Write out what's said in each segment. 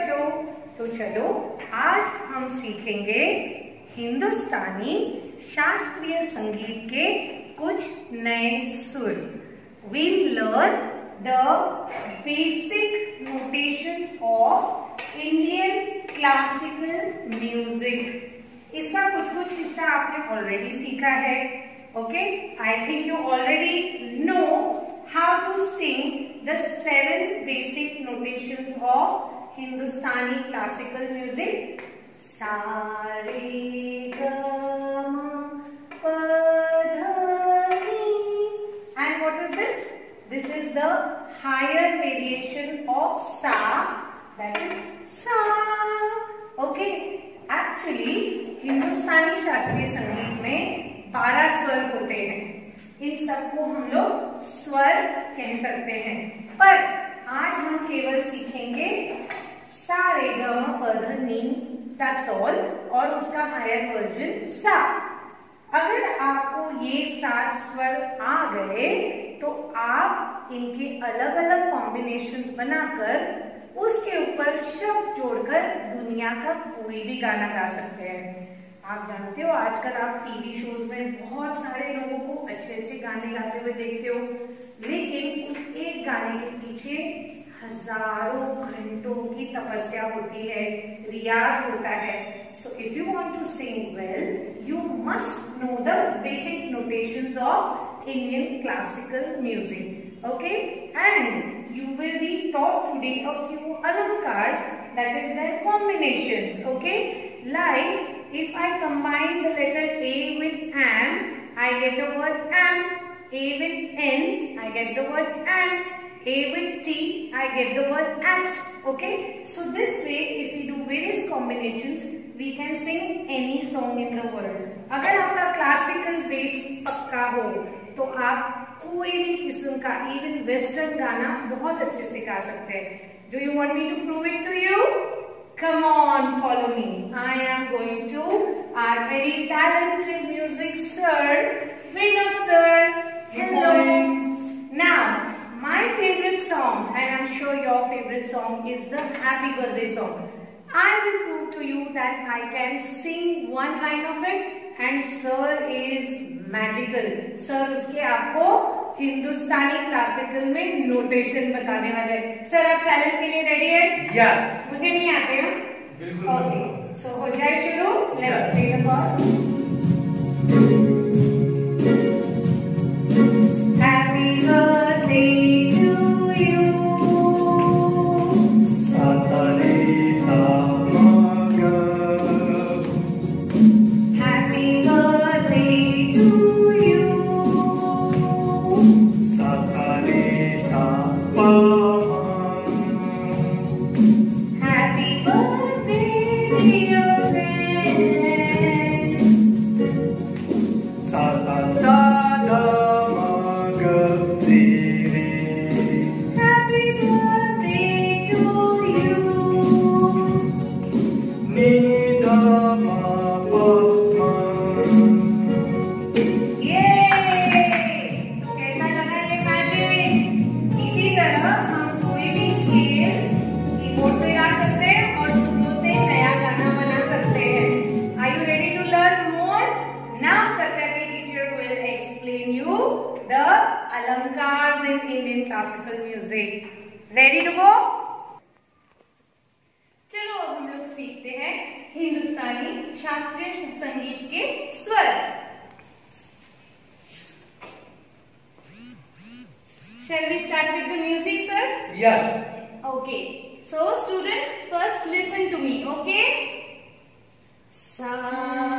तो चलो, आज हम सीखेंगे हिंदुस्तानी शास्त्रीय संगीत के कुछ नए सुर। We learn the basic notations of Indian classical music इसका कुछ कुछ हिस्सा आपने ऑलरेडी सीखा है okay I think you already know how to sing the seven basic notations of This? This is the higher variation of sa. That is sa. Okay. Actually, Hindustani शास्त्रीय संगीत में बारह स्वर होते हैं इन सबको हम लोग स्वर कह सकते हैं पर आज हम केवल सीखेंगे सा रे ग म नी ऑल और उसका हायर वर्जन सा। अगर आपको ये सात स्वर आ गए तो आप इनके अलग अलग कॉम्बिनेशन बनाकर उसके ऊपर शब्द जोड़कर दुनिया का कोई भी गाना गा सकते हैं। आप जानते हो, आजकल आप टीवी शोज़ में बहुत सारे लोगों को अच्छे अच्छे गाने गाते हुए देखते हो, लेकिन उस एक गाने के पीछे हज़ारों घंटों की तपस्या होती है, रियाज होता है। So if you want to sing well you must know the basic notation of Indian classical music okay and you will be taught today a few alankar that is their combination okay like if I combine the letter A with M I get a word M A with N I get the word and A with T, I get the word at. Okay. So this way, if we do various combinations, we can sing any song in the world. अगर आपका classical base पक्का हो तो आप कोई भी किस्म का इवन वेस्टर्न गाना बहुत अच्छे से गा सकते हैं do you want me to prove it to you Come on, follow me. I am going to our very talented music sir, Vinod sir. Hello. Now, sure your favorite song, is the Happy Birthday song. I will prove to you that I can sing one line of it, and Sir is magical. Sir उसके आपको हिंदुस्तानी classical में notation बताने वाले sir आप challenge के लिए ready है yes मुझे नहीं आते हैं बिल्कुल ओके सो हो जाए शुरू play the ball Happy music ready to go चलो अब हम लोग सीखते हैं हिंदुस्तानी शास्त्रीय संगीत के स्वर। Shall we start with the music sir yes okay so students first listen to me okay सा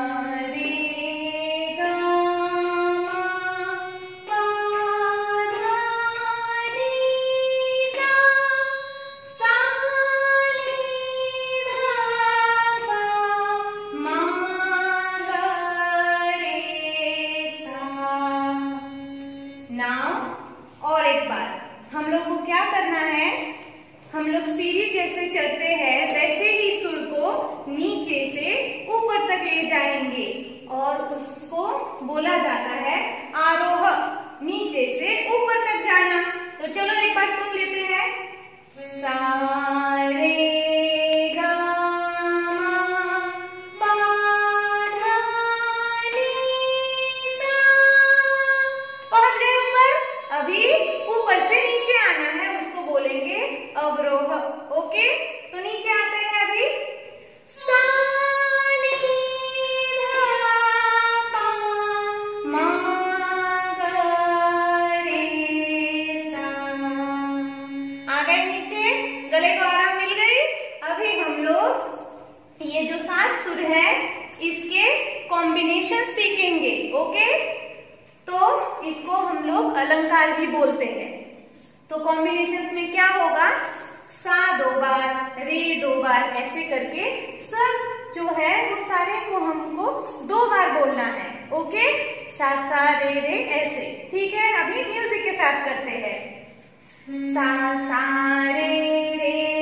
बोला जाता है आरोह, नीचे से ऊपर तक जाना। तो चलो एक बार सुन लेते हैं। सा गए नीचे, गले को आराम मिल गई। अभी हम लोग ये जो सात सुर है, इसके कॉम्बिनेशन सीखेंगे ओके तो इसको हम लोग अलंकार भी बोलते हैं। तो कॉम्बिनेशन में क्या होगा? सा दो बार, रे दो बार, ऐसे करके सब जो है, वो सारे को हमको दो बार बोलना है ओके सा सा, रे रे, ऐसे, ठीक है? अभी म्यूज़िक के साथ करते हैं। सा सा रे रे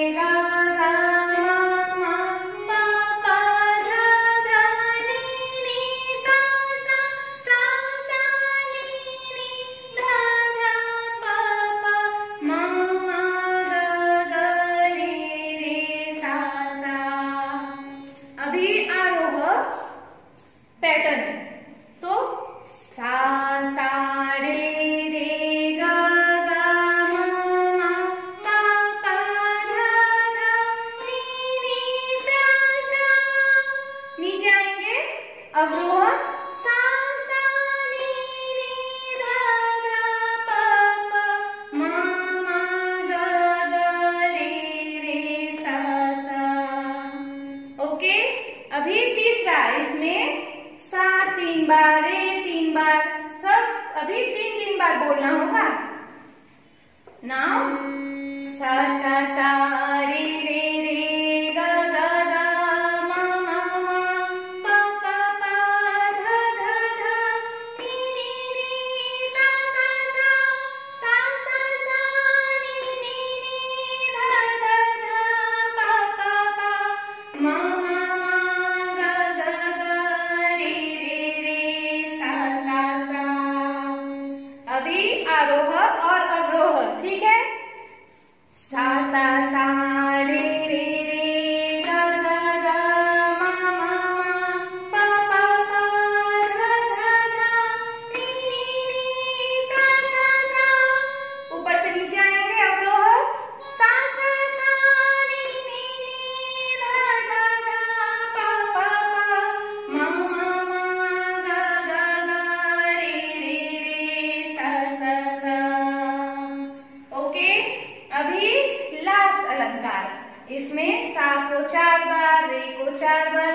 इसमें सात को चार बार रे को चार बार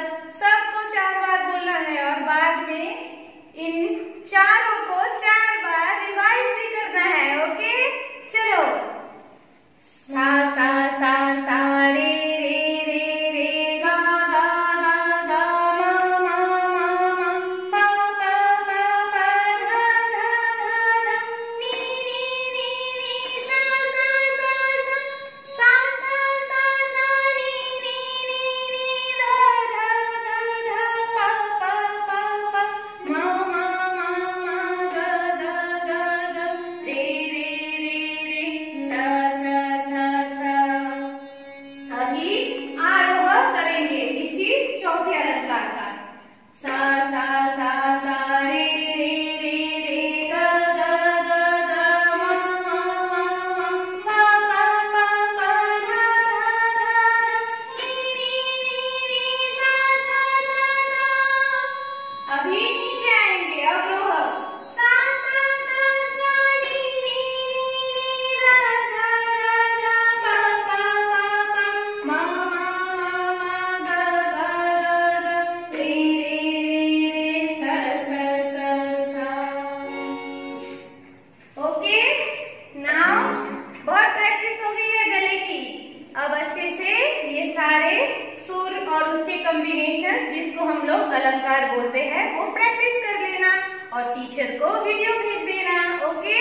अलंकार बोलते हैं, वो प्रैक्टिस कर लेना और टीचर को वीडियो भेज देना ओके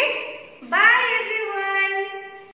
बाय